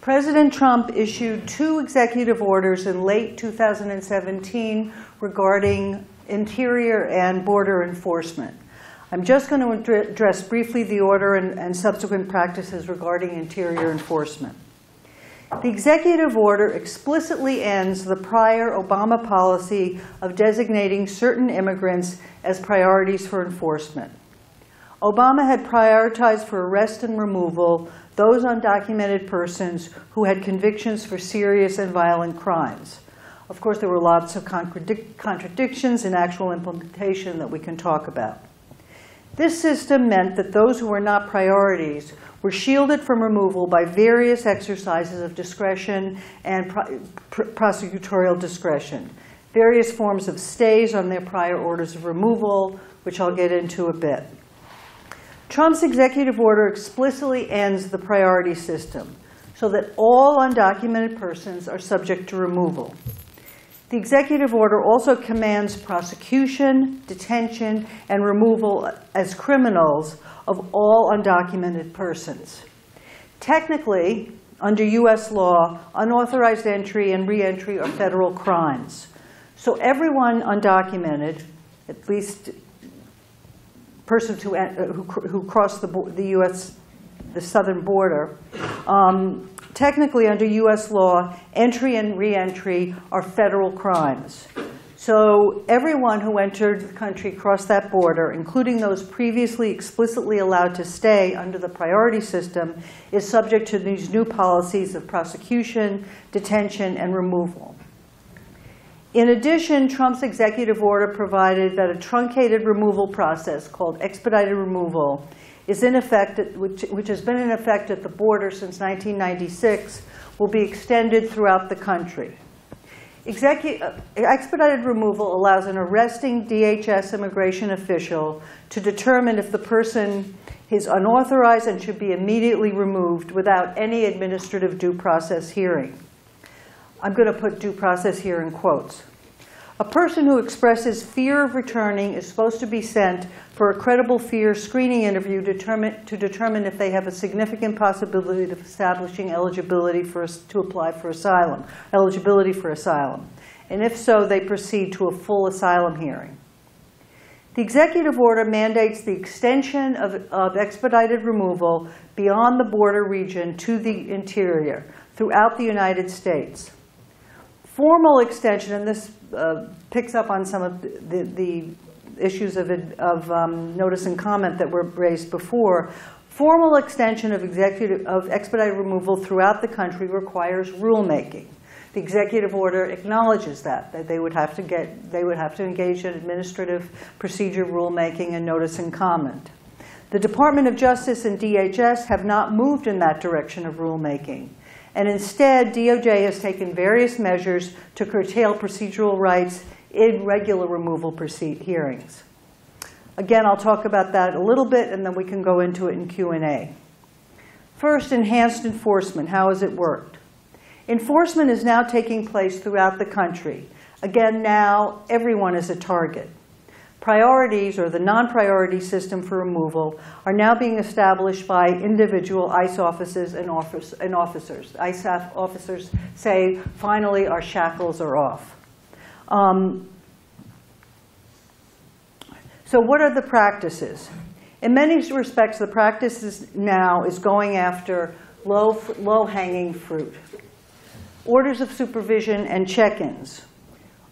President Trump issued two executive orders in late 2017 regarding interior and border enforcement. I'm just going to address briefly the order and, and subsequent practices regarding interior enforcement. The executive order explicitly ends the prior Obama policy of designating certain immigrants as priorities for enforcement. Obama had prioritized for arrest and removal those undocumented persons who had convictions for serious and violent crimes. Of course, there were lots of contradic contradictions in actual implementation that we can talk about. This system meant that those who were not priorities were shielded from removal by various exercises of discretion and pr prosecutorial discretion, various forms of stays on their prior orders of removal, which I'll get into a bit. Trump's executive order explicitly ends the priority system so that all undocumented persons are subject to removal. The executive order also commands prosecution, detention, and removal as criminals of all undocumented persons. Technically, under U.S. law, unauthorized entry and reentry are federal crimes. So everyone undocumented, at least persons who, uh, who, who cross the, the U.S. the southern border, um, technically under U.S. law, entry and reentry are federal crimes. So everyone who entered the country crossed that border, including those previously explicitly allowed to stay under the priority system, is subject to these new policies of prosecution, detention, and removal. In addition, Trump's executive order provided that a truncated removal process called expedited removal is in effect, which, which has been in effect at the border since 1996, will be extended throughout the country. Execu- uh, expedited removal allows an arresting DHS immigration official to determine if the person is unauthorized and should be immediately removed without any administrative due process hearing. I'm going to put due process here in quotes. A person who expresses fear of returning is supposed to be sent for a credible fear screening interview determine, to determine if they have a significant possibility of establishing eligibility for, to apply for asylum, eligibility for asylum. And if so, they proceed to a full asylum hearing. The executive order mandates the extension of, of expedited removal beyond the border region to the interior throughout the United States. Formal extension, and this uh, picks up on some of the, the issues of, of um, notice and comment that were raised before. Formal extension of executive, of expedited removal throughout the country requires rulemaking. The executive order acknowledges that, that they would have to get, they would have to engage in administrative procedure rulemaking and notice and comment. The Department of Justice and DHS have not moved in that direction of rulemaking. And instead, DOJ has taken various measures to curtail procedural rights in regular removal proceed- hearings. Again, I'll talk about that a little bit, and then we can go into it in Q&A. First, enhanced enforcement. How has it worked? Enforcement is now taking place throughout the country. Again, now everyone is a target. Priorities, or the non-priority system for removal, are now being established by individual ICE officers and, office, and officers. ICE officers say, finally, our shackles are off. Um, so what are the practices? In many respects, the practices now is going after low, low-hanging fruit. Orders of supervision and check-ins.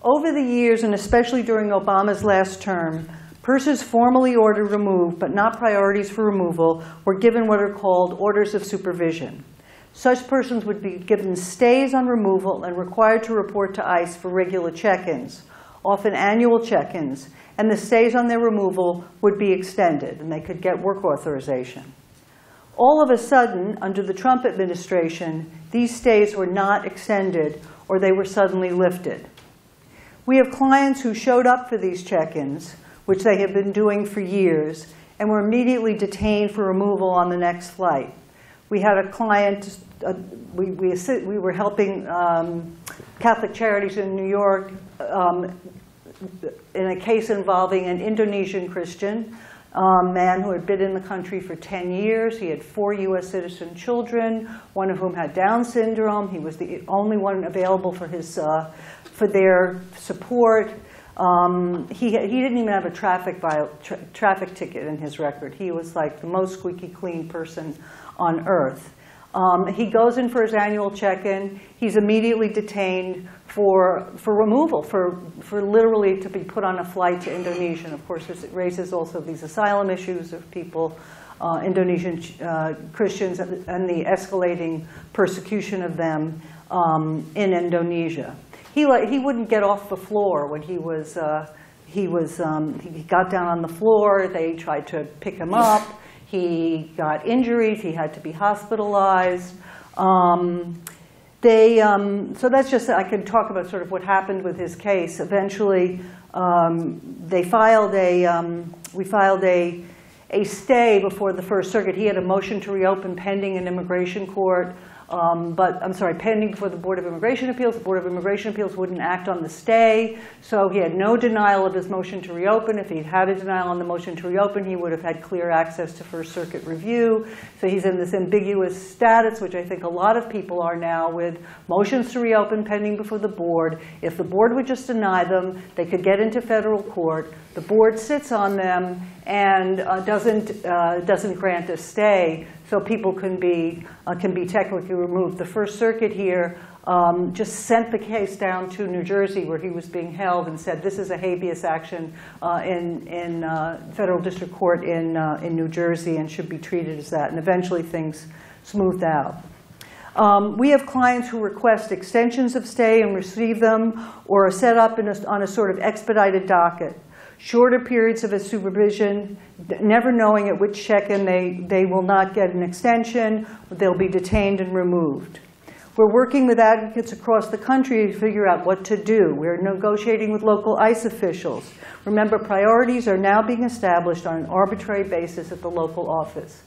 Over the years, and especially during Obama's last term, persons formally ordered removed, but not priorities for removal, were given what are called orders of supervision. Such persons would be given stays on removal and required to report to ICE for regular check-ins, often annual check-ins, and the stays on their removal would be extended, and they could get work authorization. All of a sudden, under the Trump administration, these stays were not extended or they were suddenly lifted. We have clients who showed up for these check-ins, which they have been doing for years, and were immediately detained for removal on the next flight. We had a client, uh, we, we, we were helping um, Catholic Charities in New York um, in a case involving an Indonesian Christian um, man who had been in the country for 10 years. He had four U.S. citizen children, one of whom had Down syndrome. He was the only one available for, his, uh, for their support. Um, he, he didn't even have a traffic, viol- tra- traffic ticket in his record. He was like the most squeaky clean person on earth. Um, he goes in for his annual check-in. He's immediately detained for, for removal, for, for literally to be put on a flight to Indonesia. And of course, this raises also these asylum issues of people, uh, Indonesian uh, Christians, and and the escalating persecution of them um, in Indonesia. He, he wouldn't get off the floor when he was, uh, he was, um, he got down on the floor. They tried to pick him up. He got injuries. He had to be hospitalized. Um, they, um, so that's just, I can talk about sort of what happened with his case. Eventually, um, they filed a, um, we filed a a stay before the First Circuit. He had a motion to reopen pending in immigration court. Um, but I'm sorry, pending before the Board of Immigration Appeals. The Board of Immigration Appeals wouldn't act on the stay, so he had no denial of his motion to reopen. If he'd had a denial on the motion to reopen, he would have had clear access to First Circuit review. So he's in this ambiguous status, which I think a lot of people are now with motions to reopen pending before the board. If the board would just deny them, they could get into federal court. The board sits on them and uh, doesn't, uh, doesn't grant a stay, so people can be, uh, can be technically removed. The First Circuit here um, just sent the case down to New Jersey where he was being held and said this is a habeas action uh, in, in uh, federal district court in, uh, in New Jersey and should be treated as that. And eventually things smoothed out. Um, we have clients who request extensions of stay and receive them or are set up in a, on a sort of expedited docket shorter periods of supervision, never knowing at which check-in they, they will not get an extension, they'll be detained and removed. We're working with advocates across the country to figure out what to do. We're negotiating with local ICE officials. Remember, priorities are now being established on an arbitrary basis at the local office.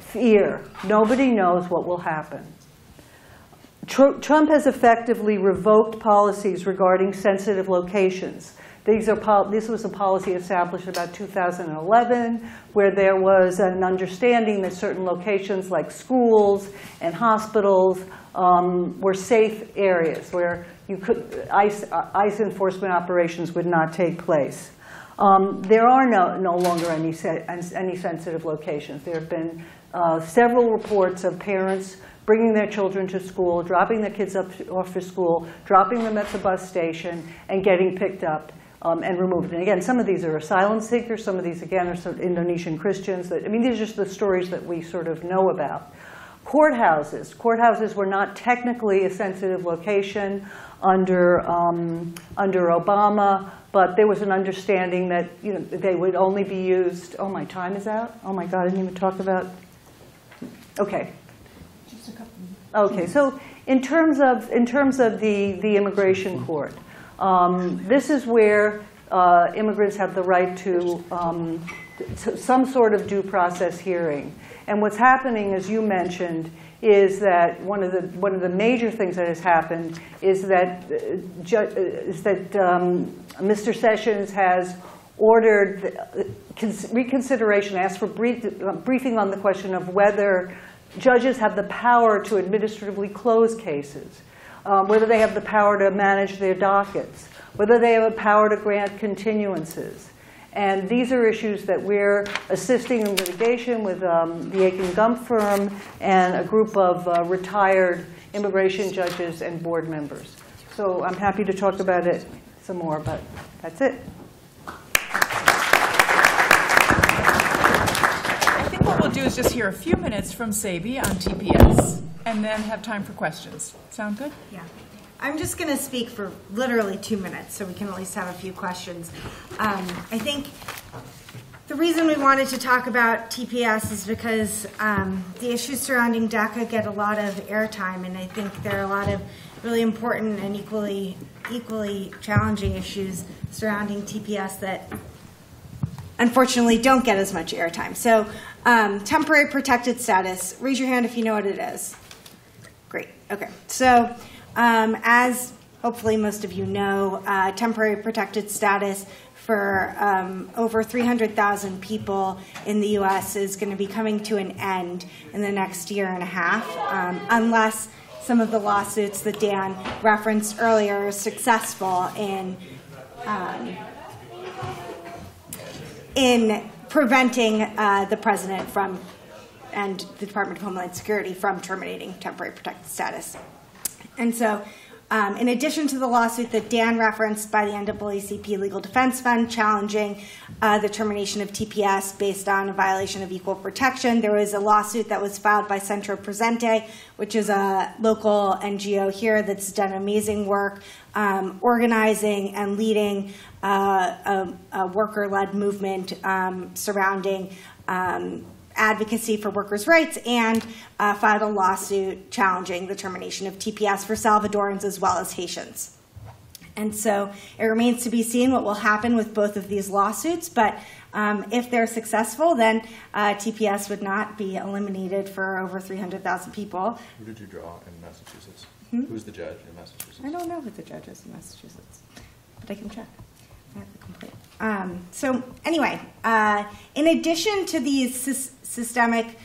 Fear. Nobody knows what will happen. Trump has effectively revoked policies regarding sensitive locations. These are, this was a policy established about 2011 where there was an understanding that certain locations like schools and hospitals um, were safe areas where you could, ICE, uh, ICE enforcement operations would not take place. Um, there are no, no longer any, any sensitive locations. There have been uh, several reports of parents bringing their children to school, dropping their kids up off to school, dropping them at the bus station, and getting picked up um, and removed. And again, some of these are asylum seekers. Some of these, again, are sort of Indonesian Christians. That, I mean, these are just the stories that we sort of know about. Courthouses. Courthouses were not technically a sensitive location under, um, under Obama, but there was an understanding that you know, they would only be used. Oh, my time is out? Oh, my God, I didn't even talk about. Okay. Just a couple. Okay, so in terms of, in terms of the, the immigration court, um, this is where uh, immigrants have the right to, um, some sort of due process hearing. And what's happening, as you mentioned, is that one of the one of the major things that has happened is that uh, uh is that um, Mr. Sessions has ordered uh, reconsideration, asked for brief, uh, briefing on the question of whether judges have the power to administratively close cases um, whether they have the power to manage their dockets, whether they have a power to grant continuances. And these are issues that we're assisting in litigation with um, the Akin Gump firm and a group of uh, retired immigration judges and board members. So I'm happy to talk about it some more, but that's it. I think what we'll do is just hear a few minutes from Sabi on TPS and then have time for questions. Sound good? Yeah. I'm just going to speak for literally two minutes so we can at least have a few questions. Um, I think the reason we wanted to talk about TPS is because um, the issues surrounding DACA get a lot of airtime, and I think there are a lot of really important and equally equally challenging issues surrounding TPS that unfortunately don't get as much airtime. So, um, temporary protected status. Raise your hand if you know what it is. Okay. So, um, as hopefully most of you know, uh, temporary protected status for um, over 300,000 people in the U.S. is going to be coming to an end in the next year and a half, um, unless some of the lawsuits that Dan referenced earlier are successful in um, in preventing uh, the president from and the Department of Homeland Security from terminating temporary protected status. And so, um, in addition to the lawsuit that Dan referenced by the NAACP Legal Defense Fund challenging uh, the termination of TPS based on a violation of equal protection, there was a lawsuit that was filed by Centro Presente, which is a local NGO here that's done amazing work um, organizing and leading uh, a, a worker led movement um, surrounding um, advocacy for workers' rights and uh, filed a lawsuit challenging the termination of TPS for Salvadorans as well as Haitians. And so it remains to be seen what will happen with both of these lawsuits. But um, if they're successful, then uh, TPS would not be eliminated for over 300,000 people. Who did you draw in Massachusetts? Hmm? Who's the judge in Massachusetts? I don't know who the judge is in Massachusetts, but I can check. I have the complaint. Um, so anyway, uh, in addition to these sys- systemic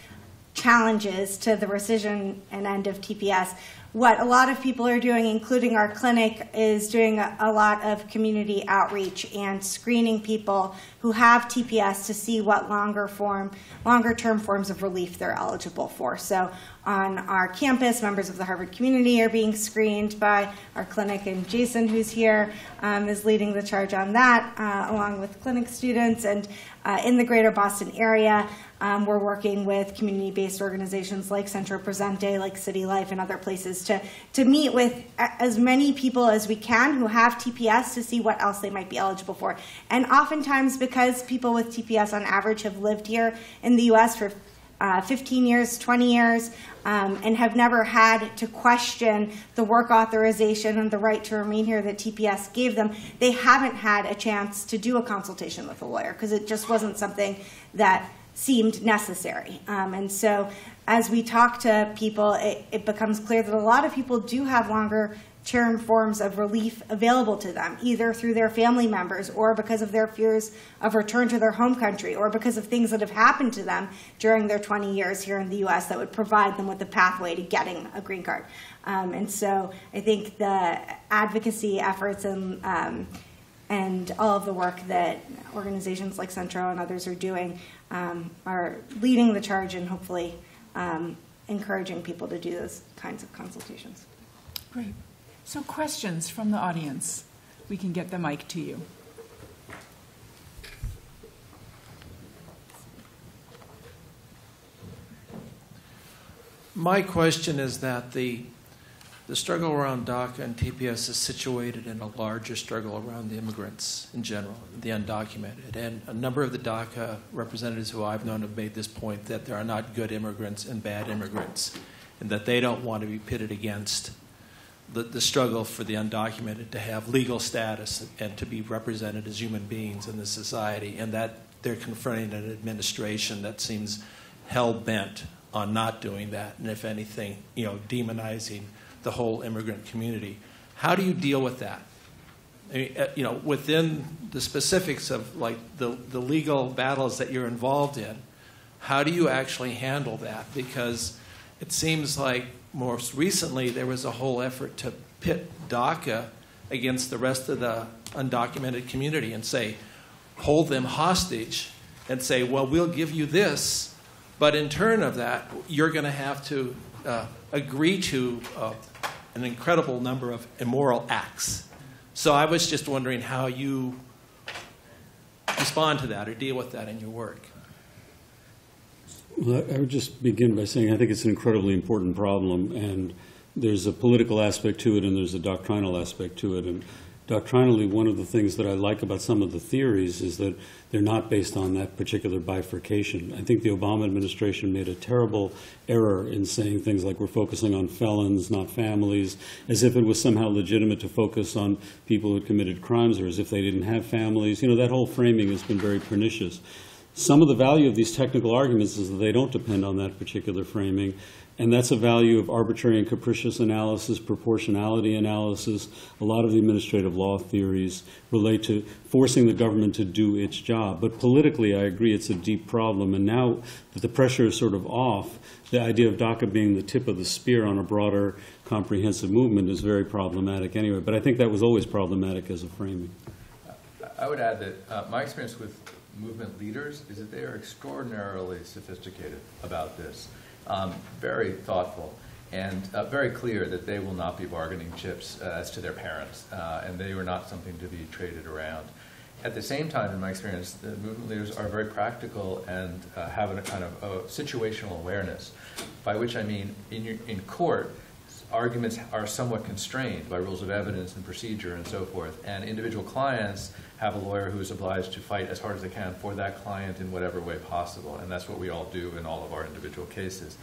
challenges to the rescission and end of TPS, what a lot of people are doing, including our clinic, is doing a, lot of community outreach and screening people who have TPS to see what longer form, longer term forms of relief they're eligible for. So on our campus, members of the Harvard community are being screened by our clinic, and Jason, who's here, um, is leading the charge on that, uh, along with clinic students. And uh, in the greater Boston area, um, we're working with community-based organizations like Centro Presente, like City Life, and other places to, to meet with as many people as we can who have TPS to see what else they might be eligible for. And oftentimes, because people with TPS on average have lived here in the U.S. for uh, 15 years, 20 years, um, and have never had to question the work authorization and the right to remain here that TPS gave them, they haven't had a chance to do a consultation with a lawyer because it just wasn't something that seemed necessary. Um, and so as we talk to people, it, it becomes clear that a lot of people do have longer term forms of relief available to them, either through their family members or because of their fears of return to their home country or because of things that have happened to them during their 20 years here in the U.S. that would provide them with a pathway to getting a green card. Um, and so I think the advocacy efforts and um, and all of the work that organizations like Centro and others are doing um, are leading the charge and hopefully um, encouraging people to do those kinds of consultations. Great. So questions from the audience? We can get the mic to you. My question is that the, the struggle around DACA and TPS is situated in a larger struggle around the immigrants in general, the undocumented. And a number of the DACA representatives who I've known have made this point that there are not good immigrants and bad immigrants, and that they don't want to be pitted against the, the struggle for the undocumented to have legal status and to be represented as human beings in the society, and that they're confronting an administration that seems hell bent on not doing that, and if anything, you know, demonizing the whole immigrant community. How do you deal with that? I mean, uh, you know, within the specifics of like the, the legal battles that you're involved in, how do you actually handle that? Because it seems like most recently there was a whole effort to pit DACA against the rest of the undocumented community and say, hold them hostage and say, well, we'll give you this, but in turn of that, you're going to have to uh, agree to uh, an incredible number of immoral acts. So I was just wondering how you respond to that or deal with that in your work. Well, I would just begin by saying I think it's an incredibly important problem, and there's a political aspect to it and there's a doctrinal aspect to it. And doctrinally, one of the things that I like about some of the theories is that they're not based on that particular bifurcation. I think the Obama administration made a terrible error in saying things like we're focusing on felons, not families, as if it was somehow legitimate to focus on people who committed crimes or as if they didn't have families. You know, that whole framing has been very pernicious. Some of the value of these technical arguments is that they don't depend on that particular framing, and that's a value of arbitrary and capricious analysis, proportionality analysis. A lot of the administrative law theories relate to forcing the government to do its job. But politically, I agree it's a deep problem, and now that the pressure is sort of off, the idea of DACA being the tip of the spear on a broader, comprehensive movement is very problematic anyway. But I think that was always problematic as a framing. I would add that uh, my experience with movement leaders is that they are extraordinarily sophisticated about this, um, very thoughtful, and uh, very clear that they will not be bargaining chips uh, as to their parents, uh, and they were not something to be traded around. At the same time, in my experience, the movement leaders are very practical and uh, have a kind of a situational awareness, by which I mean in, your, in court, arguments are somewhat constrained by rules of evidence and procedure and so forth, and individual clients have a lawyer who is obliged to fight as hard as they can for that client in whatever way possible, and that's what we all do in all of our individual cases.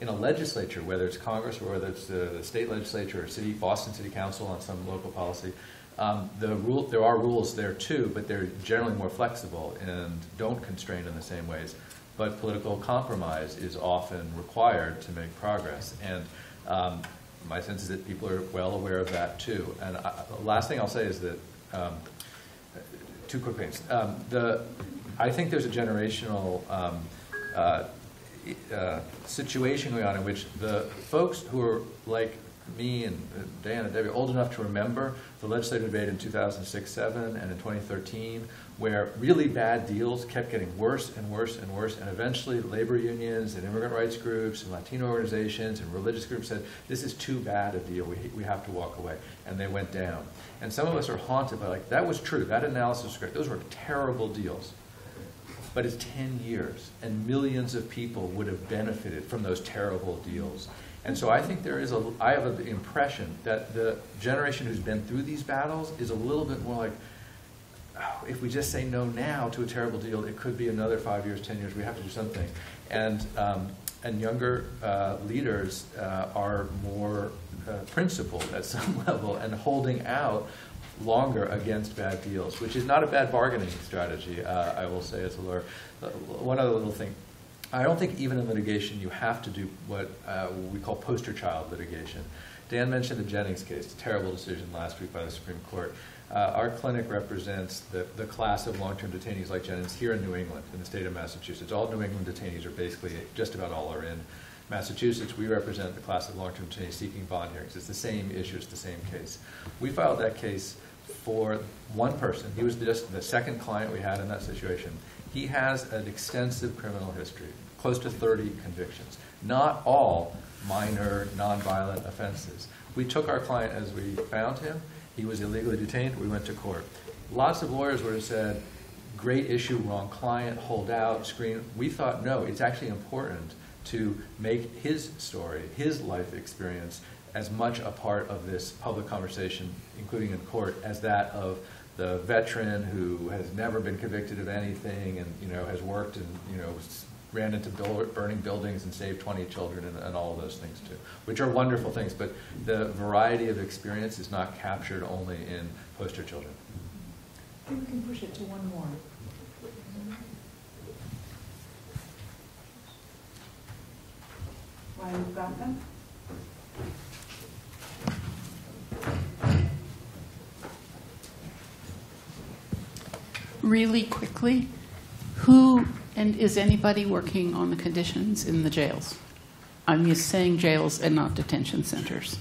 In a legislature, whether it's Congress or whether it's the, the state legislature or city, Boston City Council on some local policy, Um, The rule, there are rules there too, but they're generally more flexible and don't constrain in the same ways. But political compromise is often required to make progress. And um, my sense is that people are well aware of that too. And I- the last thing I'll say is that, um, two quick things. Um, The, I think there's a generational um, uh, uh, situation going on in which the folks who are like me and Dan and Debbie, old enough to remember the legislative debate in 2006, 7, and in 2013, where really bad deals kept getting worse and worse and worse, and eventually labor unions and immigrant rights groups and Latino organizations and religious groups said, this is too bad a deal, we, we have to walk away, and they went down. And some of us are haunted by like, that was true, that analysis was great, those were terrible deals. But it's 10 years, and millions of people would have benefited from those terrible deals. And so I think there is a, I have the impression that the generation who's been through these battles is a little bit more like, if we just say no now to a terrible deal, it could be another five years, 10 years, we have to do something. And, um, and younger uh, leaders uh, are more uh, principled at some level and holding out longer against bad deals, which is not a bad bargaining strategy, uh, I will say as a lawyer. Uh, One other little thing. I don't think even in litigation you have to do what uh, we call poster child litigation. Dan mentioned the Jennings case, a terrible decision last week by the Supreme Court. Uh, our clinic represents the, the class of long-term detainees like Jennings here in New England, in the state of Massachusetts. All New England detainees are basically, just about all are in Massachusetts. We represent the class of long-term detainees seeking bond hearings. It's the same issue, it's the same case. We filed that case for one person. He was just the second client we had in that situation. He has an extensive criminal history, close to 30 convictions. Not all minor, nonviolent offenses. We took our client as we found him. He was illegally detained. We went to court. Lots of lawyers would have said, great issue, wrong client, hold out, screen. We thought, no, it's actually important to make his story, his life experience, as much a part of this public conversation, including in court, as that of the veteran who has never been convicted of anything and you know has worked and you know ran into buil- burning buildings and saved 20 children and, and all of those things too, which are wonderful things. But the variety of experience is not captured only in poster children. I think we can push it to one more. Why, you've got them? Really quickly, who and is anybody working on the conditions in the jails? I'm just saying jails and not detention centers,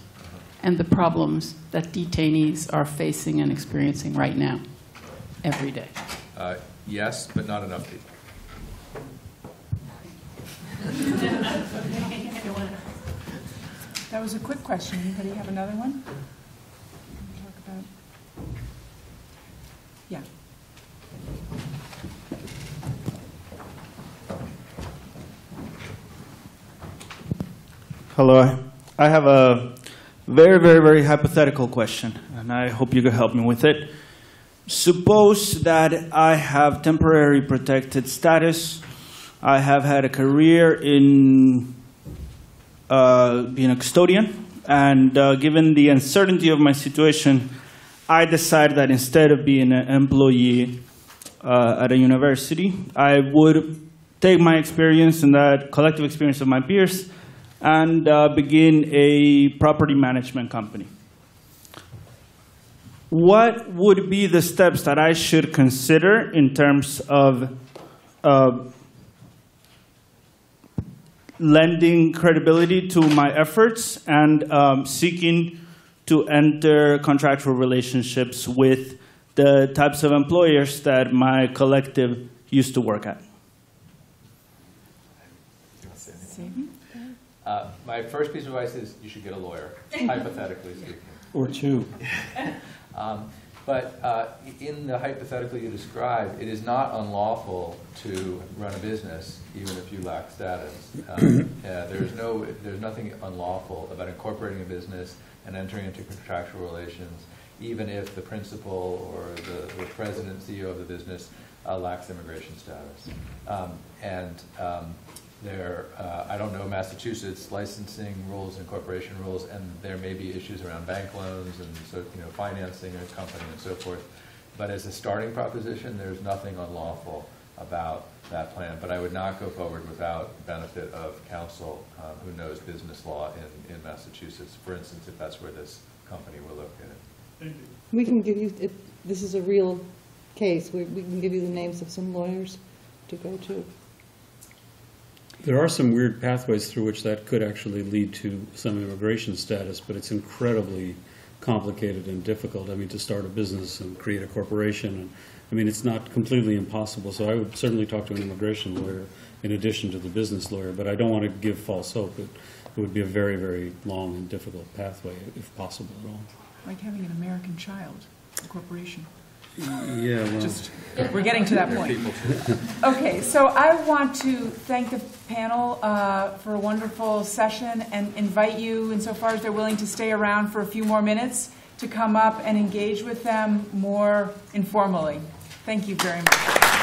and the problems that detainees are facing and experiencing right now, every day. Uh, yes, but not enough people. That was a quick question. Anybody have another one? Talk about- Yeah. Hello. I have a very, very, very hypothetical question, and I hope you can help me with it. Suppose that I have temporary protected status. I have had a career in uh, being a custodian, and uh, given the uncertainty of my situation, I decided that instead of being an employee uh, at a university, I would take my experience and that collective experience of my peers and uh, begin a property management company. What would be the steps that I should consider in terms of uh, lending credibility to my efforts and um, seeking to enter contractual relationships with the types of employers that my collective used to work at? Uh, my first piece of advice is you should get a lawyer, hypothetically speaking. Or two. Um, But uh, in the hypothetical you described, it is not unlawful to run a business even if you lack status. Um, yeah, There's no, there's nothing unlawful about incorporating a business and entering into contractual relations, even if the principal or the the president, CEO of the business uh, lacks immigration status. Um, And um, There, uh, I don't know Massachusetts licensing rules and corporation rules, and there may be issues around bank loans and so, you know, financing a company and so forth. But as a starting proposition, there's nothing unlawful about that plan. But I would not go forward without the benefit of counsel um, who knows business law in, in Massachusetts, for instance, if that's where this company were located. We can give you, if this is a real case, we we can give you the names of some lawyers to go to. There are some weird pathways through which that could actually lead to some immigration status, but it's incredibly complicated and difficult. I mean, to start a business and create a corporation, and, I mean, it's not completely impossible. So I would certainly talk to an immigration lawyer in addition to the business lawyer, but I don't want to give false hope. It, it would be a very, very long and difficult pathway, if possible at all. Like having an American child, a corporation. Yeah, well. Just, we're getting to that point. Okay, so I want to thank the panel uh, for a wonderful session and invite you, insofar as they're willing to stay around for a few more minutes, to come up and engage with them more informally. Thank you very much.